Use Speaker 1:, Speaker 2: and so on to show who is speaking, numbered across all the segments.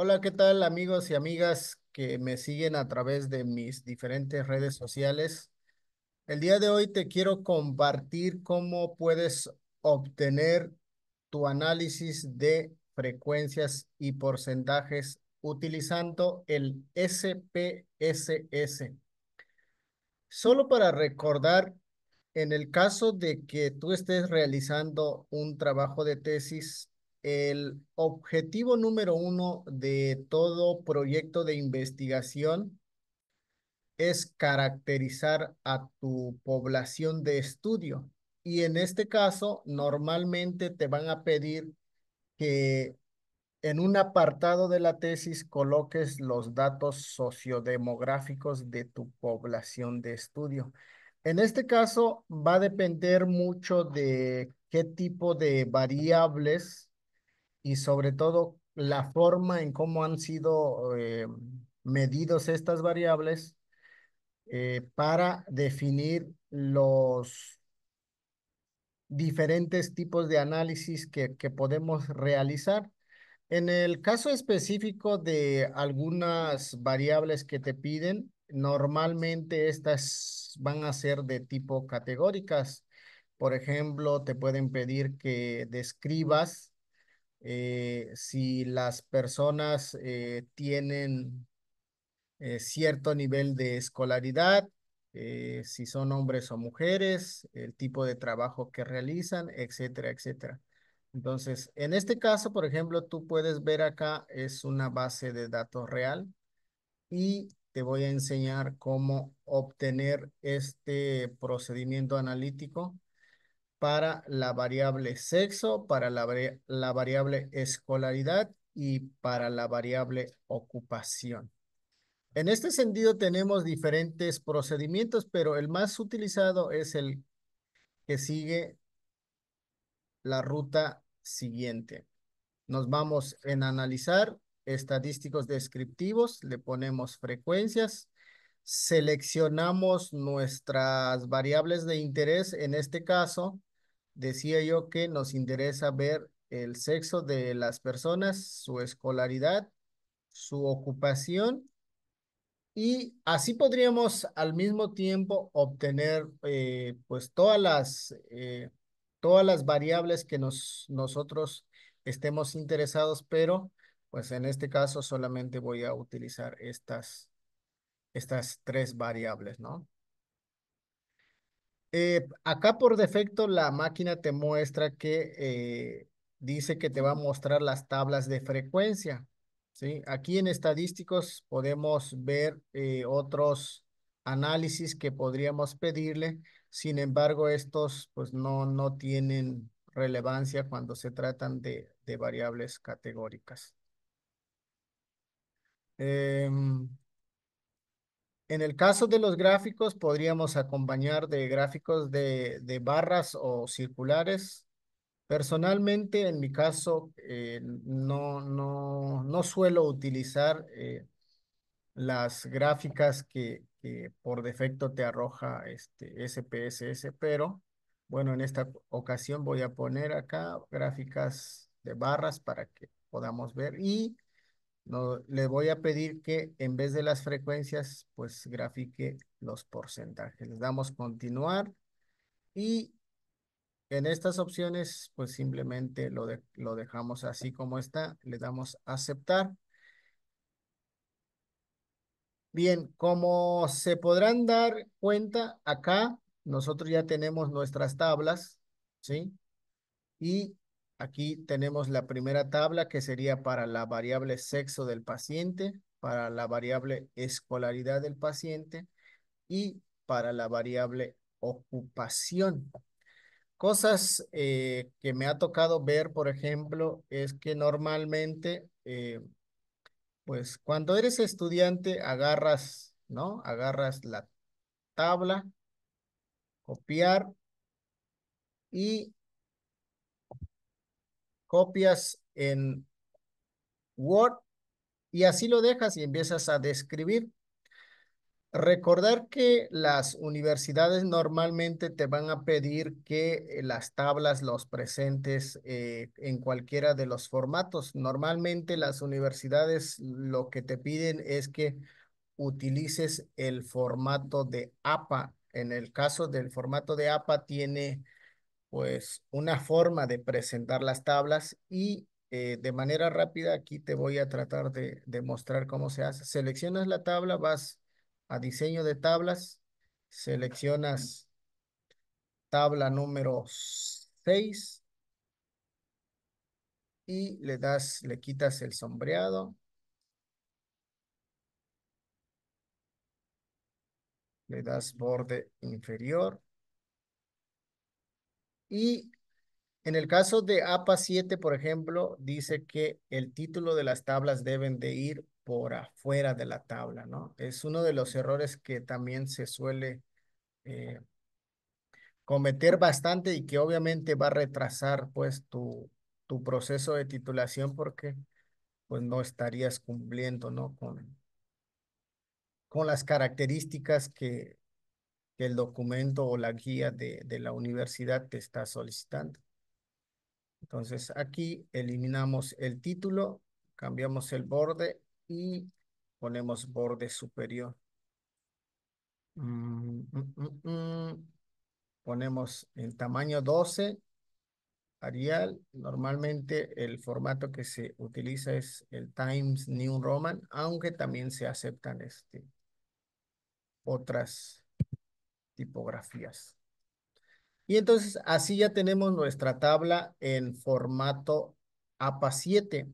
Speaker 1: Hola, ¿qué tal amigos y amigas que me siguen a través de mis diferentes redes sociales? El día de hoy te quiero compartir cómo puedes obtener tu análisis de frecuencias y porcentajes utilizando el SPSS. Solo para recordar, en el caso de que tú estés realizando un trabajo de tesis, el objetivo número uno de todo proyecto de investigación es caracterizar a tu población de estudio. Y en este caso, normalmente te van a pedir que en un apartado de la tesis coloques los datos sociodemográficos de tu población de estudio. En este caso, va a depender mucho de qué tipo de variables y sobre todo la forma en cómo han sido eh, medidos estas variables eh, para definir los diferentes tipos de análisis que, que podemos realizar. En el caso específico de algunas variables que te piden, normalmente estas van a ser de tipo categóricas. Por ejemplo, te pueden pedir que describas eh, si las personas eh, tienen eh, cierto nivel de escolaridad, si son hombres o mujeres, el tipo de trabajo que realizan, etcétera, etcétera. Entonces, en este caso, por ejemplo, tú puedes ver acá, es una base de datos real y te voy a enseñar cómo obtener este procedimiento analítico para la variable sexo, para la, la variable escolaridad y para la variable ocupación. En este sentido tenemos diferentes procedimientos, pero el más utilizado es el que sigue la ruta siguiente. Nos vamos en analizar estadísticos descriptivos, le ponemos frecuencias, seleccionamos nuestras variables de interés. En este caso, decía yo que nos interesa ver el sexo de las personas, su escolaridad, su ocupación y así podríamos al mismo tiempo obtener eh, pues todas las, eh, todas las variables que nos, nosotros estemos interesados, pero pues en este caso solamente voy a utilizar estas, estas tres variables, ¿no? Eh, acá por defecto la máquina te muestra que eh, dice que te va a mostrar las tablas de frecuencia. ¿sí? Aquí en estadísticos podemos ver eh, otros análisis que podríamos pedirle. Sin embargo, estos pues no, no tienen relevancia cuando se tratan de, de variables categóricas. En el caso de los gráficos, podríamos acompañar de gráficos de, de barras o circulares. Personalmente, en mi caso, eh, no, no, no suelo utilizar eh, las gráficas que, que, por defecto te arroja este SPSS, pero bueno, en esta ocasión voy a poner acá gráficas de barras para que podamos ver y no, le voy a pedir que en vez de las frecuencias, pues grafique los porcentajes. Le damos continuar y en estas opciones, pues simplemente lo, de, lo dejamos así como está. Le damos aceptar. Bien, como se podrán dar cuenta, acá nosotros ya tenemos nuestras tablas, ¿sí? Y Aquí tenemos la primera tabla que sería para la variable sexo del paciente, para la variable escolaridad del paciente y para la variable ocupación. Cosas eh, que me ha tocado ver, por ejemplo, es que normalmente, eh, pues cuando eres estudiante, agarras, ¿no? Agarras la tabla, copiar y copias en Word y así lo dejas y empiezas a describir. Recordar que las universidades normalmente te van a pedir que eh, las tablas los presentes eh, en cualquiera de los formatos. Normalmente las universidades lo que te piden es que utilices el formato de APA. En el caso del formato de APA tiene pues una forma de presentar las tablas y eh, de manera rápida aquí te voy a tratar de, de mostrar cómo se hace. Seleccionas la tabla, vas a diseño de tablas, seleccionas tabla número 6 y le das, le quitas el sombreado. Le das borde inferior. Y en el caso de APA 7, por ejemplo, dice que el título de las tablas deben de ir por afuera de la tabla, ¿no? Es uno de los errores que también se suele eh, cometer bastante y que obviamente va a retrasar pues tu, tu proceso de titulación porque pues no estarías cumpliendo, ¿no? Con, con las características que, que el documento o la guía de, de la universidad te está solicitando. Entonces aquí eliminamos el título, cambiamos el borde y ponemos borde superior. Mm, mm, mm, ponemos en tamaño 12, Arial. Normalmente el formato que se utiliza es el Times New Roman, aunque también se aceptan este, otras tipografías. Y entonces así ya tenemos nuestra tabla en formato APA 7.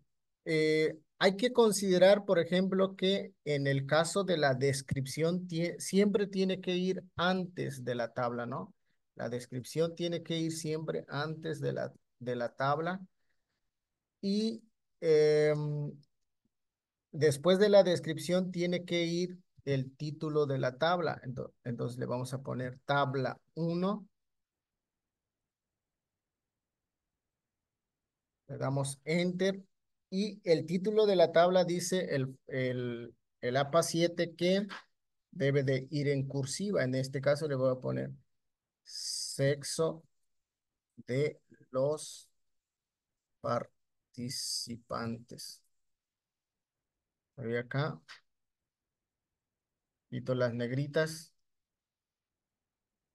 Speaker 1: Eh, hay que considerar, por ejemplo, que en el caso de la descripción siempre tiene que ir antes de la tabla, ¿no? La descripción tiene que ir siempre antes de la, de la tabla. Y em, después de la descripción tiene que ir el título de la tabla. Entonces, le vamos a poner tabla 1 Le damos Enter y el título de la tabla dice el, el, el APA 7 que debe de ir en cursiva. En este caso le voy a poner sexo de los participantes. Voy acá. Quito las negritas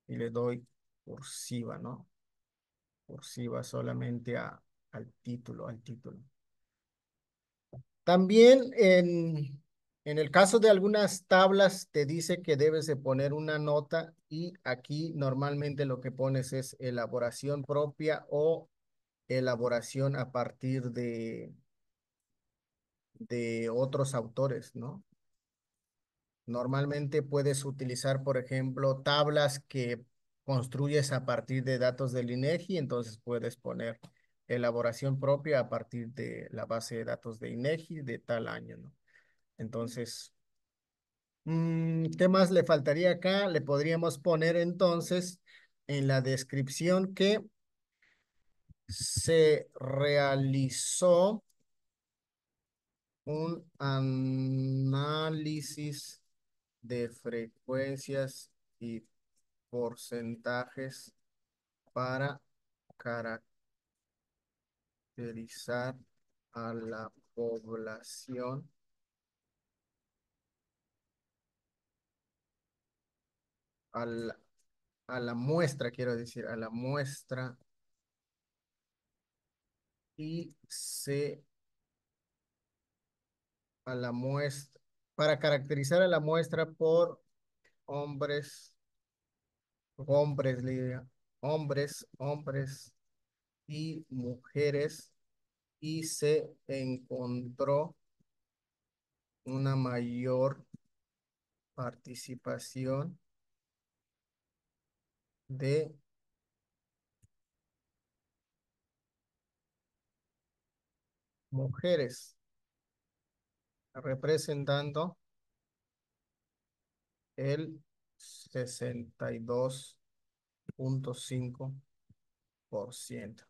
Speaker 1: y le doy cursiva, ¿no? Cursiva solamente a al título, al título. También en, en el caso de algunas tablas te dice que debes de poner una nota y aquí normalmente lo que pones es elaboración propia o elaboración a partir de, de otros autores, ¿no? Normalmente puedes utilizar, por ejemplo, tablas que construyes a partir de datos del INEGI, entonces puedes poner elaboración propia a partir de la base de datos de INEGI de tal año, ¿no? Entonces, mm, ¿qué más le faltaría acá? Le podríamos poner entonces en la descripción que se realizó un análisis de frecuencias y porcentajes para caracterizar a la población a la, a la muestra, quiero decir, a la muestra y se a la muestra para caracterizar a la muestra por hombres hombres hombres hombres y mujeres y se encontró una mayor participación de mujeres representando el 62.5%.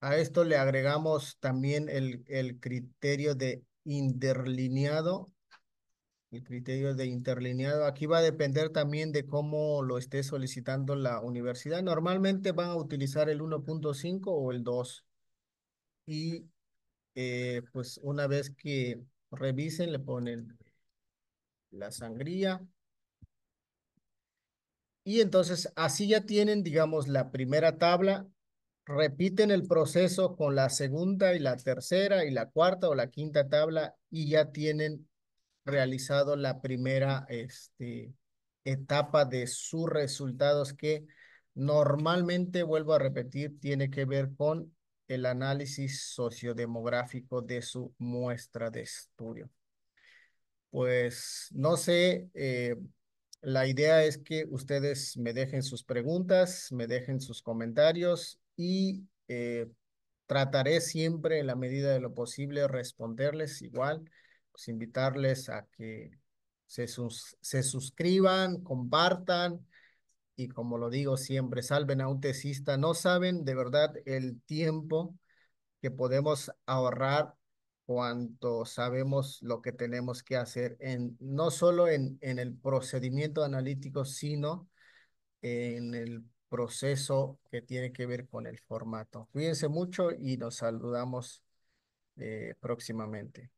Speaker 1: A esto le agregamos también el, el criterio de interlineado El criterio de interlineado. Aquí va a depender también de cómo lo esté solicitando la universidad. Normalmente van a utilizar el 1.5 o el 2. Y eh, pues una vez que revisen, le ponen la sangría. Y entonces así ya tienen, digamos, la primera tabla. Repiten el proceso con la segunda y la tercera y la cuarta o la quinta tabla y ya tienen realizado la primera este, etapa de sus resultados que normalmente, vuelvo a repetir, tiene que ver con el análisis sociodemográfico de su muestra de estudio. Pues no sé, eh, la idea es que ustedes me dejen sus preguntas, me dejen sus comentarios y eh, trataré siempre en la medida de lo posible responderles igual, pues invitarles a que se, se suscriban, compartan y como lo digo siempre, salven a un tesista. No saben de verdad el tiempo que podemos ahorrar cuanto sabemos lo que tenemos que hacer, en, no solo en, en el procedimiento analítico, sino en el proceso que tiene que ver con el formato. Cuídense mucho y nos saludamos eh, próximamente.